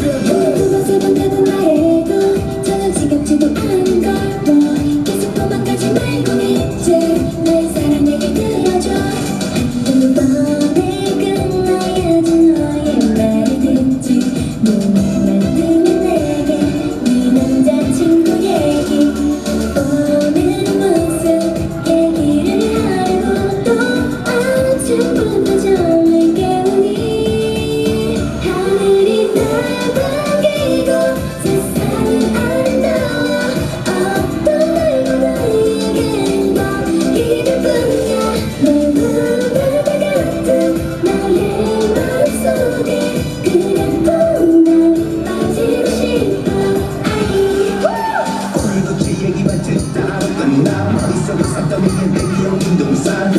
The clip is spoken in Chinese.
champion. 每天运动三